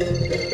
Música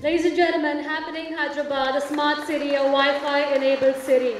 Ladies and gentlemen, happening Hyderabad, a smart city, a Wi-Fi enabled city.